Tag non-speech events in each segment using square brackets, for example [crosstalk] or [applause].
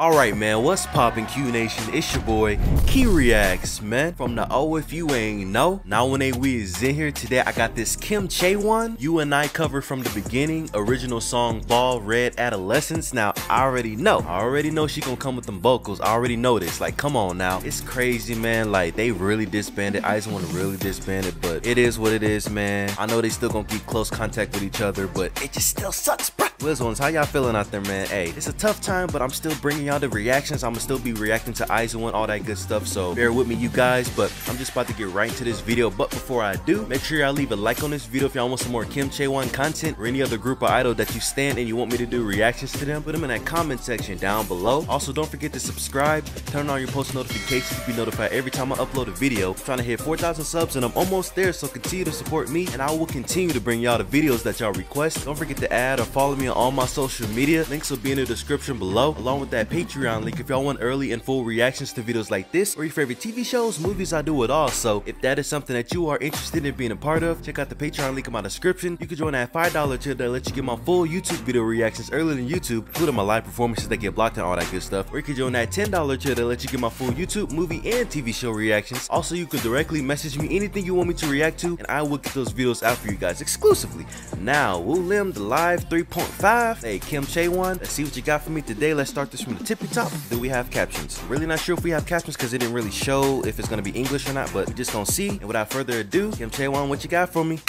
Alright man, what's poppin' Que Nation? It's your boy Que Reacts, man. From the O if you ain't know. Now when they we is in here today, I got this Kim Chaewon. You and I cover from the beginning. Original song Ball Red Adolescence. Now I already know. I already know she gonna come with them vocals. I already know this. Like come on now. It's crazy man. Like they really disbanded. I just wanna really disbanded, but it is what it is, man. I know they still gonna keep close contact with each other, but it just still sucks, bro. WIZ*ONEs, how y'all feeling out there, man? Hey, it's a tough time, but I'm still bringing y'all the reactions. I'm gonna still be reacting to IZ*ONE, all that good stuff. So bear with me, you guys. But I'm just about to get right into this video. But before I do, make sure y'all leave a like on this video if y'all want some more Kim Chae content or any other group of idol that you stand and you want me to do reactions to them. Put them in that comment section down below. Also, don't forget to subscribe, turn on your post notifications to be notified every time I upload a video. I'm trying to hit 4,000 subs and I'm almost there. So continue to support me and I will continue to bring y'all the videos that y'all request. Don't forget to add or follow me on all my social media. Links will be in the description below, along with that Patreon link if y'all want early and full reactions to videos like this, or your favorite TV shows, movies, I do it all. So if that is something that you are interested in being a part of, check out the Patreon link in my description. You can join that $5 tier that lets you get my full YouTube video reactions earlier than YouTube, including my live performances that get blocked and all that good stuff. Or you can join that $10 tier that lets you get my full YouTube, movie, and TV show reactions. Also, you can directly message me anything you want me to react to, and I will get those videos out for you guys exclusively. Now, Woollim, the live 3.5. Hey, Kim Chaewon. Let's see what you got for me today. Let's start this from the tippy top. Do we have captions? Really not sure if we have captions because it didn't really show if it's gonna be English or not, but we just gonna see. And without further ado, Kim Chaewon, what you got for me?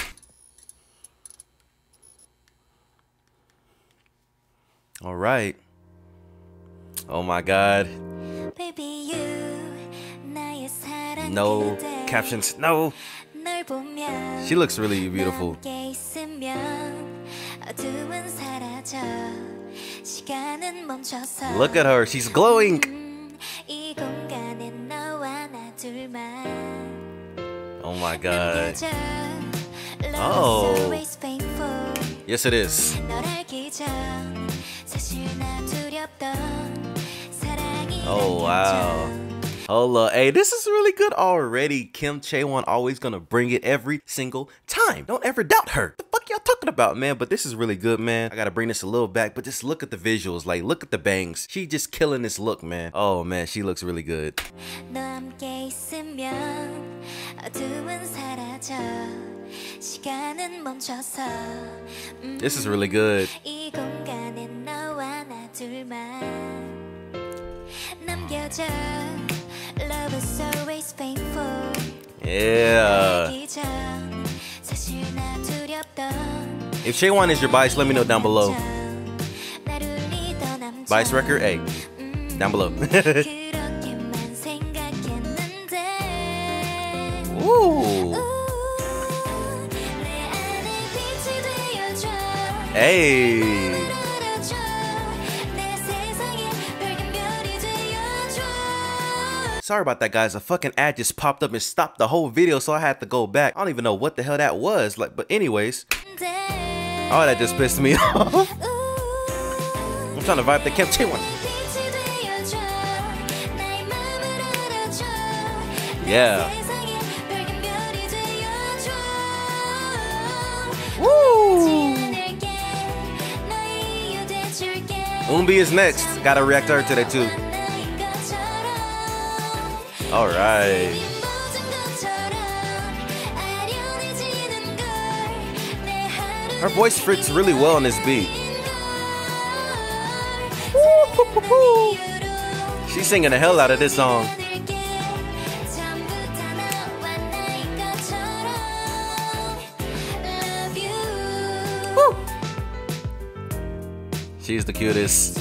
All right. Oh my God. No captions. No. She looks really beautiful. Look at her, she's glowing. Oh my god. Oh. Yes, it is. Oh wow. Hold up. Hey, this is really good already. Kim Chae always gonna bring it every single time. Don't ever doubt her. The fuck y'all talking about, man? But this is really good, man. I gotta bring this a little back, but just look at the visuals. Like, look at the bangs. She just killing this look, man. Oh, man, she looks really good. This is really good. Yeah. If Chaewon is your bias, let me know down below. Bias record, hey, down below. [laughs] Ooh. Hey. Sorry about that, guys. A fucking ad just popped up and stopped the whole video, so I had to go back. I don't even know what the hell that was. Like, but anyways. Oh, that just pissed me [laughs] off. I'm trying to vibe the Kim Chaewon. Yeah. Woo! Eunbi is next. Gotta react to her today too. All right. Her voice fits really well on this beat. She's singing the hell out of this song. She's the cutest.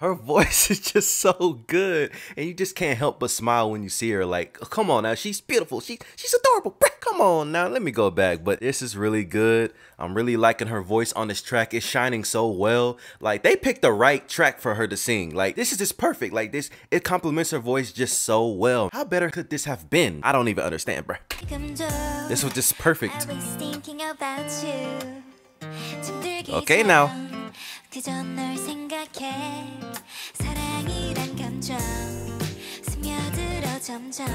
Her voice [laughs] is just so good, and you just can't help but smile when you see her. Like, oh, come on now, she's beautiful. She she's adorable. Come on now, let me go back. But this is really good. I'm really liking her voice on this track. It's shining so well. Like they picked the right track for her to sing. Like this is just perfect. Like this, it complements her voice just so well. How better could this have been? I don't even understand, bruh. This was just perfect. Okay now. 그저 널 생각해. 사랑이란 감정 스며들어 점점.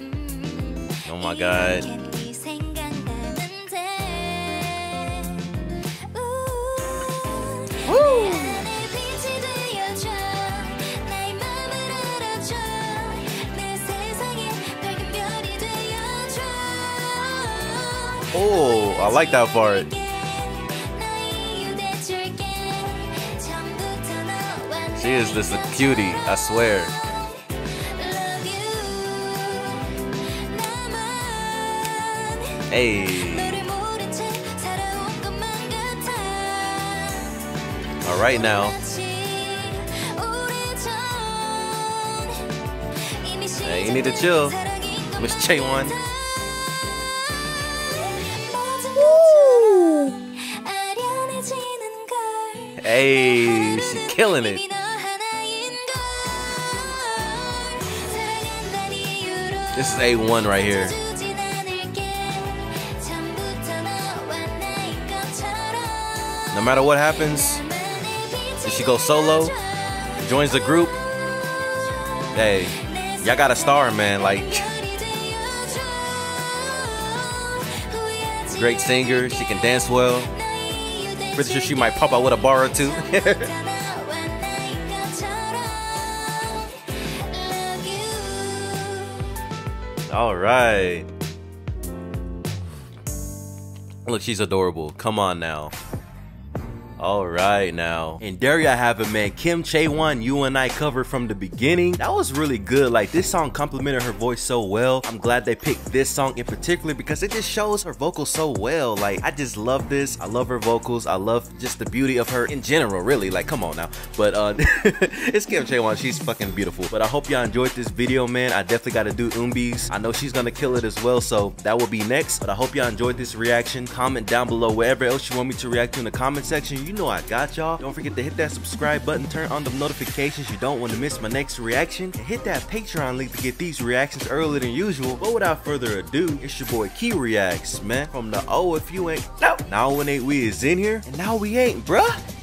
음, Oh my god. 이렇게 네생 She is just a cutie, I swear. Hey. All right now. Hey, you need to chill, Miss Chaewon. Hey, she killing it. This is A1 right here. No matter what happens, if she goes solo, joins the group, hey, y'all got a star, man. Like, [laughs] great singer, she can dance well. Pretty sure she might pop out with a bar or two. [laughs] All right. Look, she's adorable. Come on now. All right now. And there you have it, man. Kim Chaewon, you and I covered from the beginning. That was really good. Like this song complimented her voice so well. I'm glad they picked this song in particular because it just shows her vocals so well. Like I just love this. I love her vocals. I love just the beauty of her in general, really. Like come on now. But uh [laughs] it's Kim Chaewon. She's fucking beautiful. But I hope y'all enjoyed this video, man. I definitely got to do Eunbi's. I know she's gonna kill it as well. So that will be next. But I hope y'all enjoyed this reaction. Comment down below wherever else you want me to react to in the comment section you know I got y'all. Don't forget to hit that subscribe button, turn on the notifications. You don't want to miss my next reaction. And hit that Patreon link to get these reactions earlier than usual. But without further ado, it's your boy Que Reacts, man. From the Oh If You Ain't No. Now when ain't we is in here, and now we ain't, bruh.